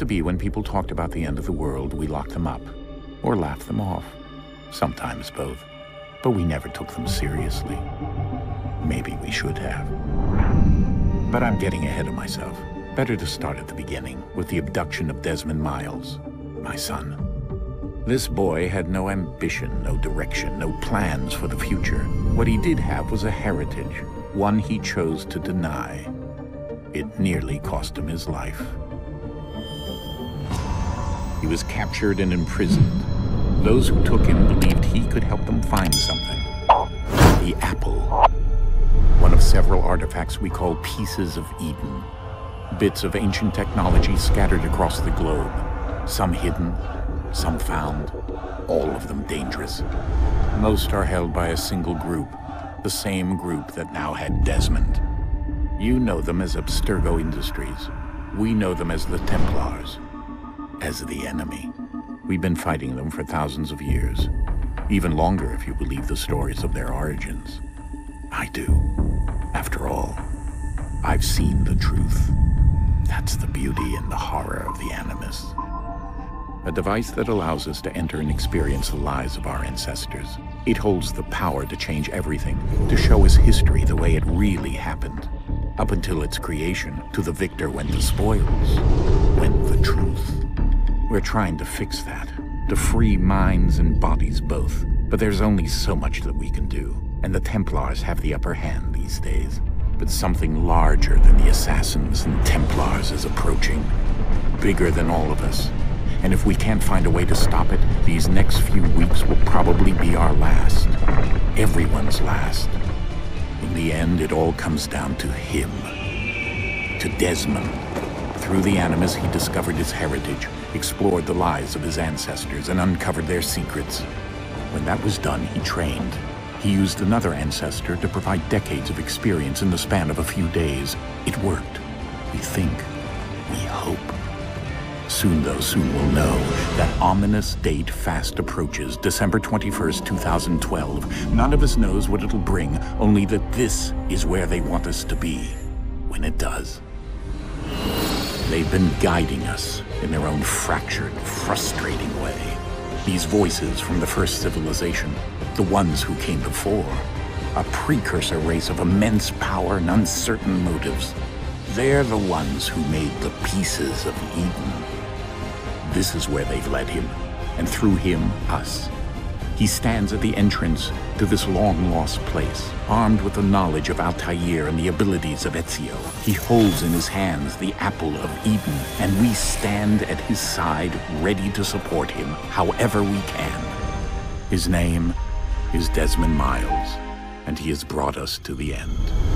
to be when people talked about the end of the world, we locked them up. Or laughed them off. Sometimes both. But we never took them seriously. Maybe we should have. But I'm getting ahead of myself. Better to start at the beginning, with the abduction of Desmond Miles, my son. This boy had no ambition, no direction, no plans for the future. What he did have was a heritage, one he chose to deny. It nearly cost him his life. He was captured and imprisoned. Those who took him believed he could help them find something. The apple. One of several artifacts we call pieces of Eden. Bits of ancient technology scattered across the globe. Some hidden, some found, all of them dangerous. Most are held by a single group, the same group that now had Desmond. You know them as Abstergo Industries. We know them as the Templars, as the enemy. We've been fighting them for thousands of years, even longer if you believe the stories of their origins. I do. After all, I've seen the truth. That's the beauty and the horror of the Animus a device that allows us to enter and experience the lives of our ancestors. It holds the power to change everything, to show us history the way it really happened. Up until its creation, to the victor went the spoils, went the truth. We're trying to fix that, to free minds and bodies both. But there's only so much that we can do, and the Templars have the upper hand these days. But something larger than the Assassins and Templars is approaching. Bigger than all of us, and if we can't find a way to stop it, these next few weeks will probably be our last. Everyone's last. In the end, it all comes down to him. To Desmond. Through the Animus, he discovered his heritage, explored the lives of his ancestors, and uncovered their secrets. When that was done, he trained. He used another ancestor to provide decades of experience in the span of a few days. It worked. We think. We hope. Soon, though, soon we'll know. That ominous date fast approaches, December 21st, 2012. None of us knows what it'll bring, only that this is where they want us to be. When it does. They've been guiding us in their own fractured, frustrating way. These voices from the first civilization, the ones who came before, a precursor race of immense power and uncertain motives. They're the ones who made the pieces of Eden. This is where they've led him, and through him, us. He stands at the entrance to this long-lost place, armed with the knowledge of Altair and the abilities of Ezio. He holds in his hands the Apple of Eden, and we stand at his side, ready to support him however we can. His name is Desmond Miles, and he has brought us to the end.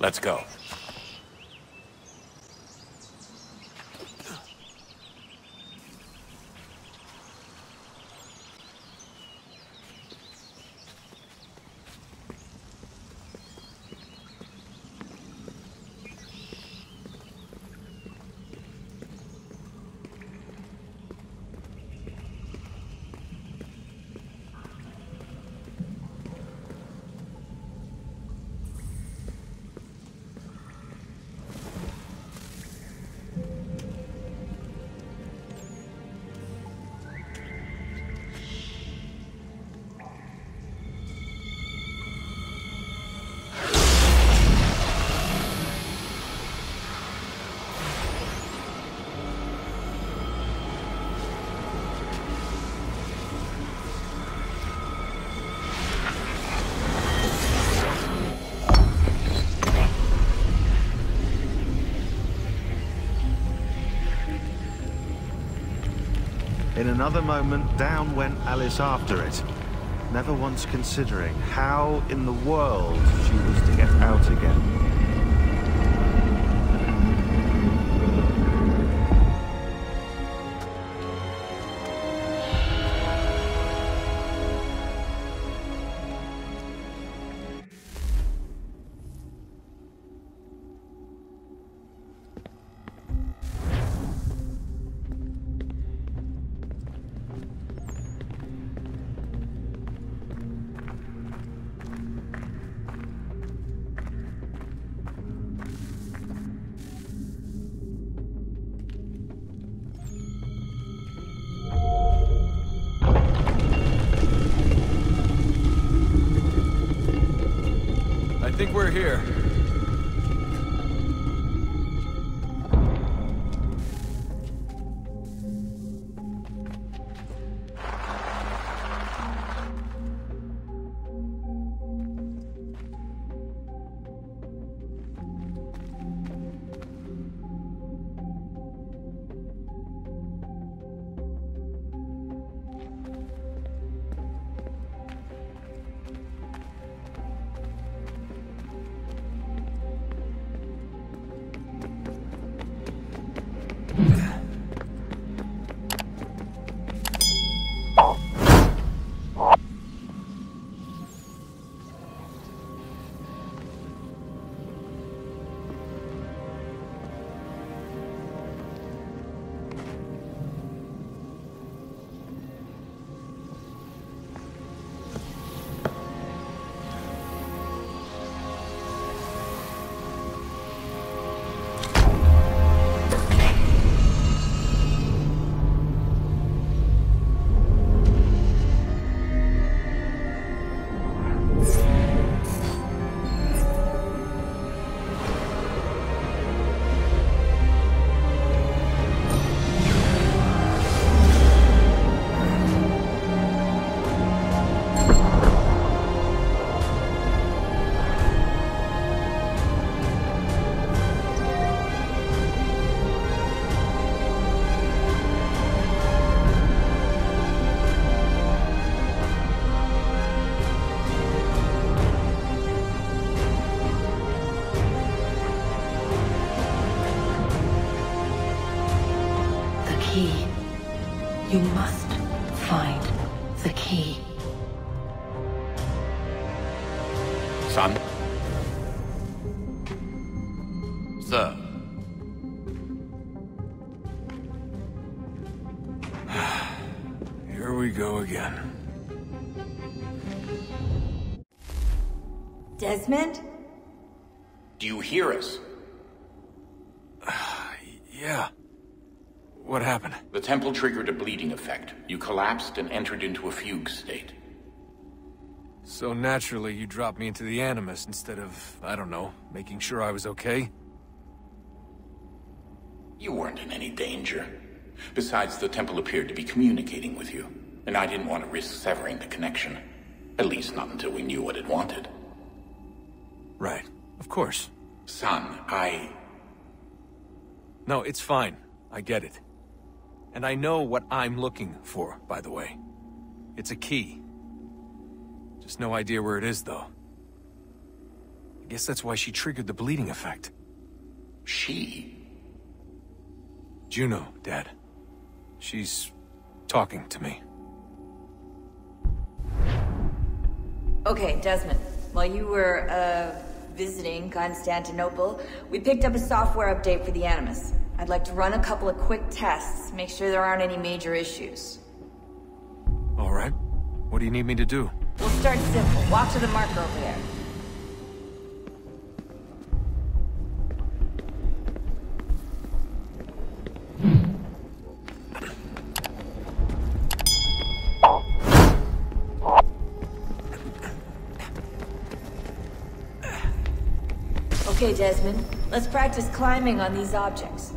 Let's go. Another moment, down went Alice after it, never once considering how in the world she was to get out again. here. Think we go again. Desmond? Do you hear us? yeah. What happened? The temple triggered a bleeding effect. You collapsed and entered into a fugue state. So naturally, you dropped me into the Animus instead of, I don't know, making sure I was okay? You weren't in any danger. Besides, the temple appeared to be communicating with you, and I didn't want to risk severing the connection. At least not until we knew what it wanted. Right. Of course. Son, I... No, it's fine. I get it. And I know what I'm looking for, by the way. It's a key. Just no idea where it is, though. I guess that's why she triggered the bleeding effect. She? Juno, Dad. She's... talking to me. Okay, Desmond. While you were, uh visiting Constantinople, we picked up a software update for the Animus. I'd like to run a couple of quick tests, make sure there aren't any major issues. All right. What do you need me to do? We'll start simple. Walk to the marker over there. Okay, Desmond. Let's practice climbing on these objects.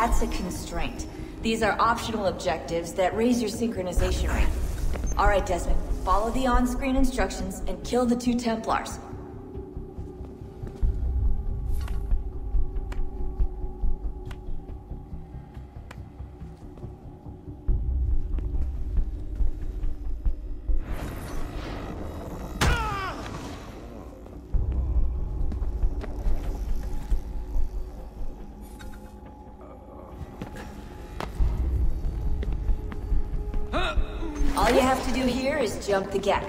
That's a constraint. These are optional objectives that raise your synchronization rate. Alright, Desmond. Follow the on-screen instructions and kill the two Templars. All you have to do here is jump the gap.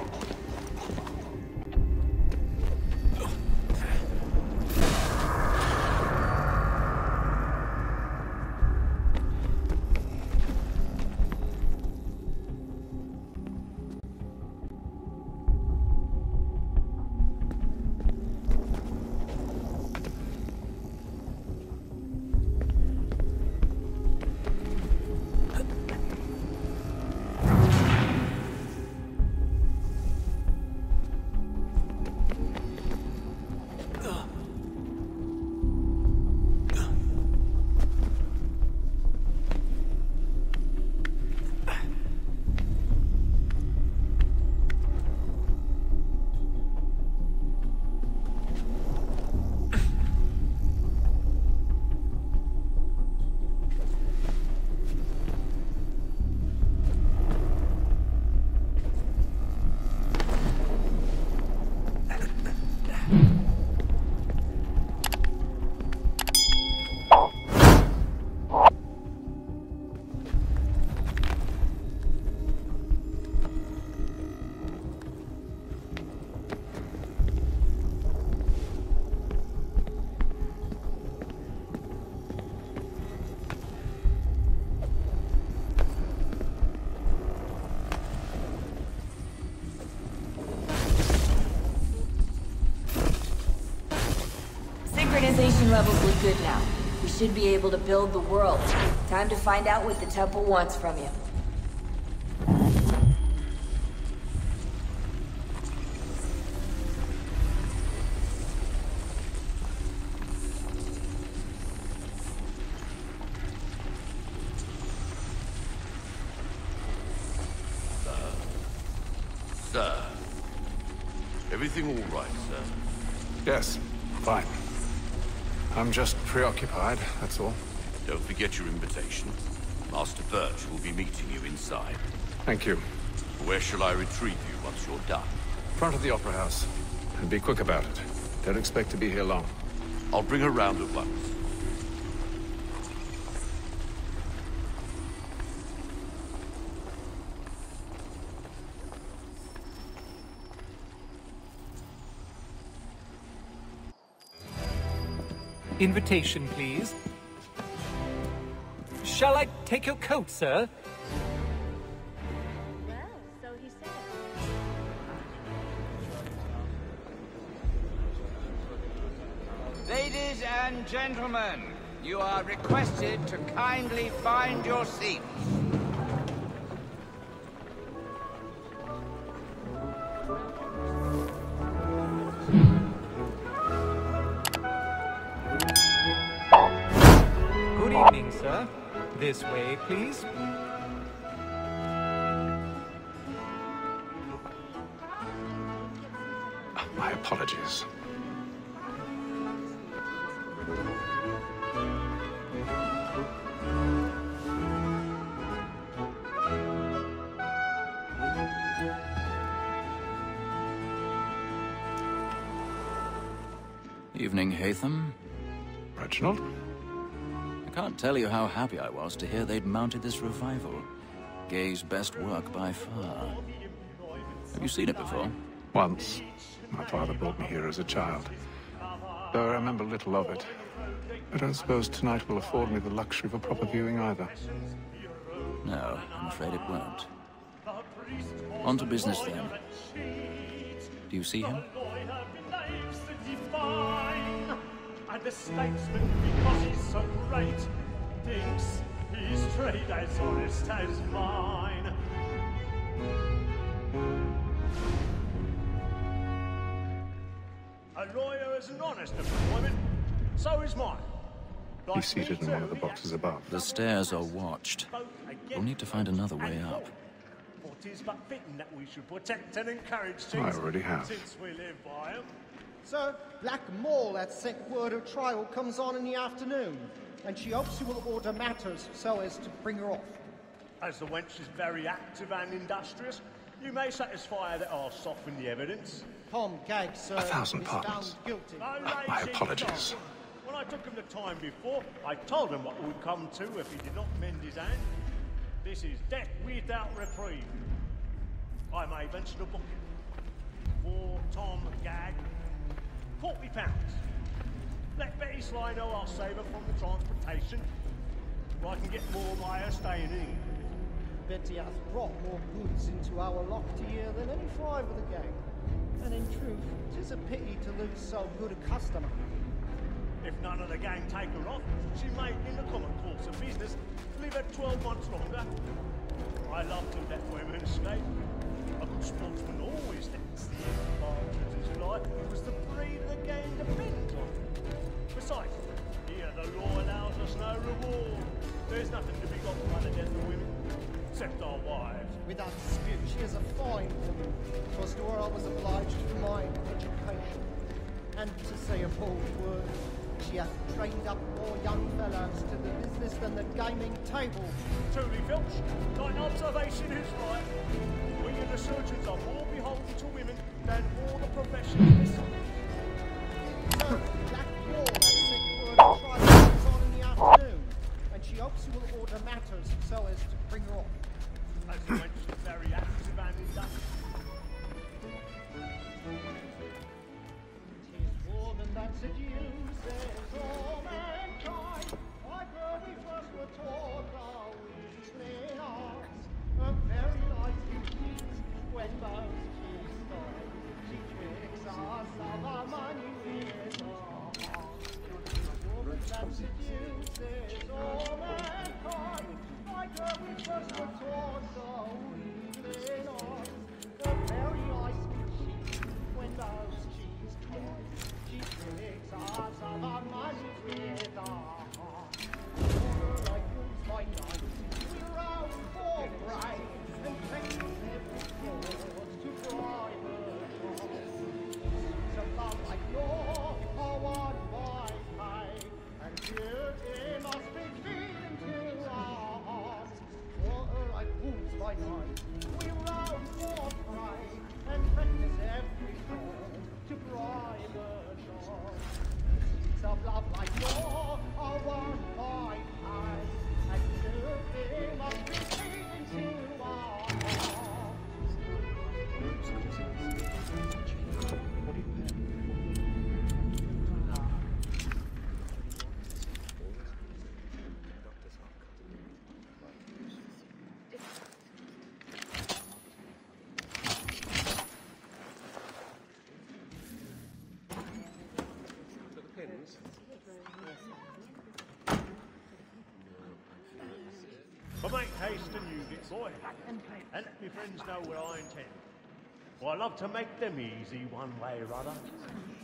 Look good now. We should be able to build the world. Time to find out what the temple wants from you. I'm just preoccupied, that's all. Don't forget your invitation. Master Birch will be meeting you inside. Thank you. Where shall I retrieve you once you're done? Front of the Opera House. And be quick about it. Don't expect to be here long. I'll bring her round at once. Invitation, please. Shall I take your coat, sir? Well, so he said. Ladies and gentlemen, you are requested to kindly find your seats. This way, please. Tell you how happy I was to hear they'd mounted this revival. Gay's best work by far. Have you seen it before? Once. My father brought me here as a child. Though I remember little of it. I don't suppose tonight will afford me the luxury of a proper viewing either. No, I'm afraid it won't. On to business then. Do you see him? And the statesman, because he's so great, thinks his trade as honest as mine. A lawyer is an honest employment, so is mine. Like He's seated in one of the boxes above. The stairs are watched. We'll need to find another way up. But fitting that we should protect and encourage I already have. Since we live by 'em. Sir, Black Moll had sent word her trial comes on in the afternoon, and she hopes you will order matters so as to bring her off. As the wench is very active and industrious, you may satisfy her that I'll soften the evidence. Tom Gagg, sir, A thousand is pardons. found guilty. No my apologies. dog. When I took him the time before, I told him what would come to if he did not mend his hand. This is death without reprieve. I may venture to book it. For Tom Gagg, forty pounds. Let Betty Sly know I'll save her from the transportation, or I can get more by her staying in. Betty hath brought more goods into our locked year than any five of the gang. And in truth, 'tis a pity to lose so good a customer. If none of the gang take her off, she may, in the common course of business, live her 12 months longer. I love to let women escape. A good sportsman always lets the partridges fly because the breed of the game depends on. Besides, here the law allows us no reward. There's nothing to be got by the death of women, except our wives. Without dispute, she is a fine woman. Twas to her I was obliged to my education. And to say a bold word, she hath trained up more young fellows to the business than the gaming table. Truly, Filch, thine observation is right. We and the surgeons are more beholden to women than all the professions. Sir, Black Moll hath sent word her trial comes on in the afternoon, and she hopes you will order matters so as to bring her off. Oh, But make haste and use it, boy. And let me friends know what I intend. For I love to make them easy one way or other.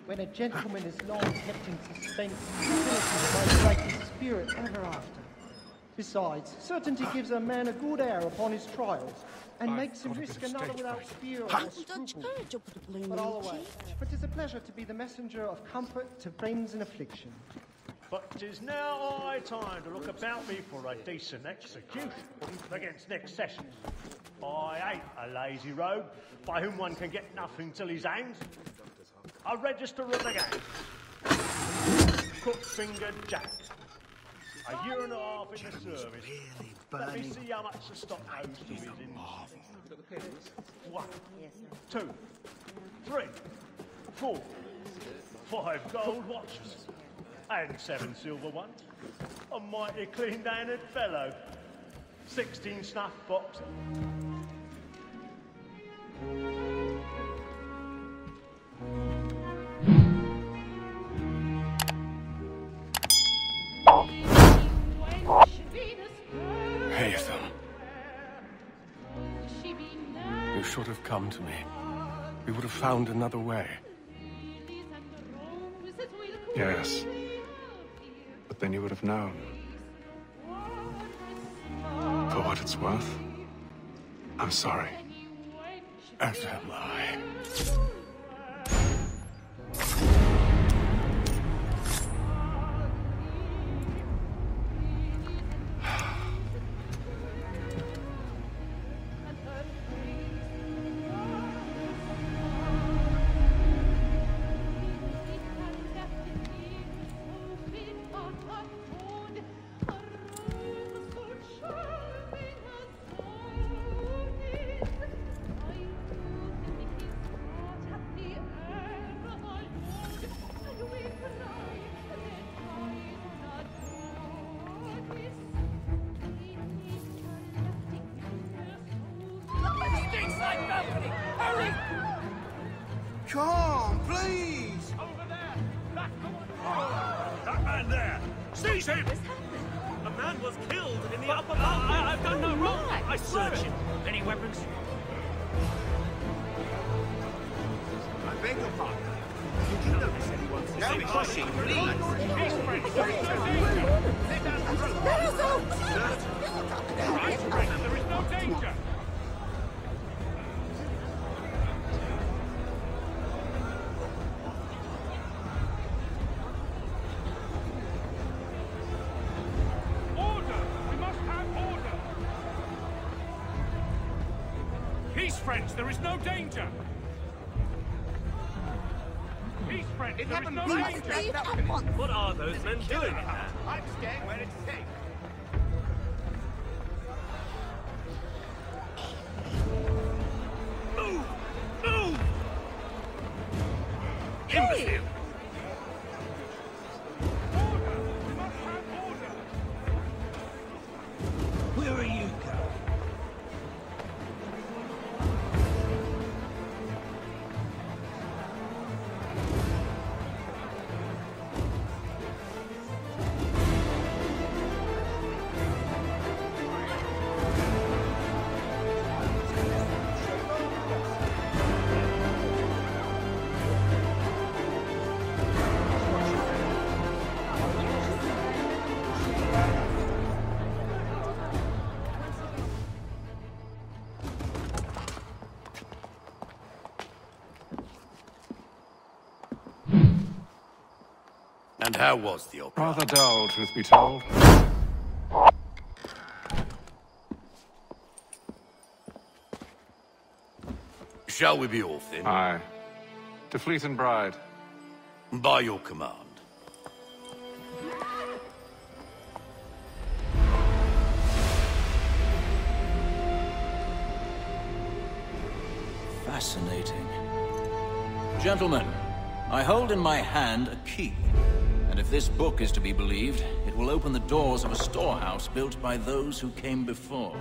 When a gentleman is long kept in suspense, certainty might break his spirit ever after. Besides, certainty gives a man a good air upon his trials, and makes him risk another without fear or scruple. But I'll away, for 'tis a pleasure to be the messenger of comfort to friends in affliction. But 'tis now high time to look about me for a decent execution against next session. I ain't a lazy rogue by whom one can get nothing till he's hanged. A register of the gang. Crook-fingered Jack. A year and a half in the service. Let me see how much the stock owes to his in. One, two, three, four, five gold watches, and seven silver ones. A mighty clean-handed fellow. 16 snuff box. Haytham. You should have come to me. We would have found another way. Yes. But then you would have known. For what it's worth, I'm sorry. As am killed in the upper. I, have done no wrong. I search him. Any weapons? I beg your pardon. Did you notice anyone? No pushing, please. There is no danger. There is no danger! Peace, friends! It there is no danger! What are those men doing? I'm staying where it's safe. Move! Move! Imbecile! And how was the opera? Rather dull, truth be told. Shall we be off then? Aye. To Fleet and Bride. By your command. Fascinating. Gentlemen, I hold in my hand a key. If this book is to be believed, it will open the doors of a storehouse built by those who came before.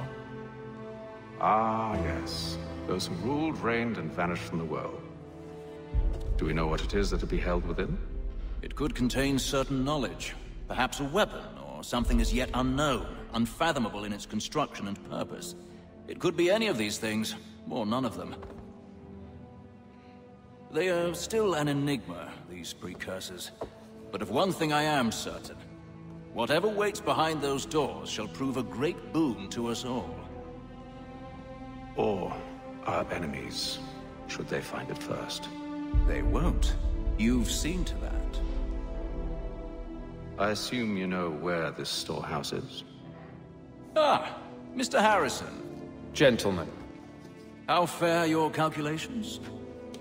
Ah, yes. Those who ruled, reigned, and vanished from the world. Do we know what it is that will be held within? It could contain certain knowledge. Perhaps a weapon, or something as yet unknown, unfathomable in its construction and purpose. It could be any of these things, or none of them. They are still an enigma, these precursors. But of one thing I am certain. Whatever waits behind those doors shall prove a great boon to us all. Or our enemies, should they find it first. They won't. You've seen to that. I assume you know where this storehouse is? Ah, Mr. Harrison. Gentlemen, How fare your calculations?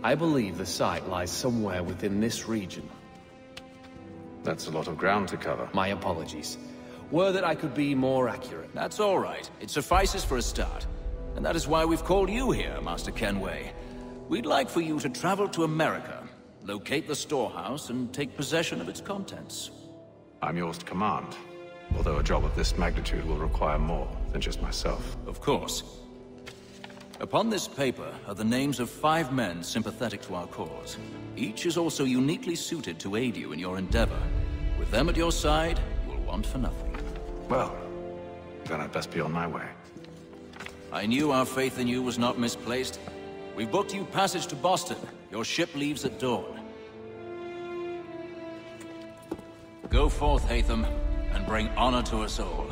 I believe the site lies somewhere within this region. That's a lot of ground to cover. My apologies. Were that I could be more accurate. That's all right. It suffices for a start. And that is why we've called you here, Master Kenway. We'd like for you to travel to America, locate the storehouse, and take possession of its contents. I'm yours to command. Although a job of this magnitude will require more than just myself. Of course. Upon this paper are the names of five men sympathetic to our cause. Each is also uniquely suited to aid you in your endeavor. With them at your side, you will want for nothing. Well, then I'd best be on my way. I knew our faith in you was not misplaced. We've booked you passage to Boston. Your ship leaves at dawn. Go forth, Haytham, and bring honor to us all.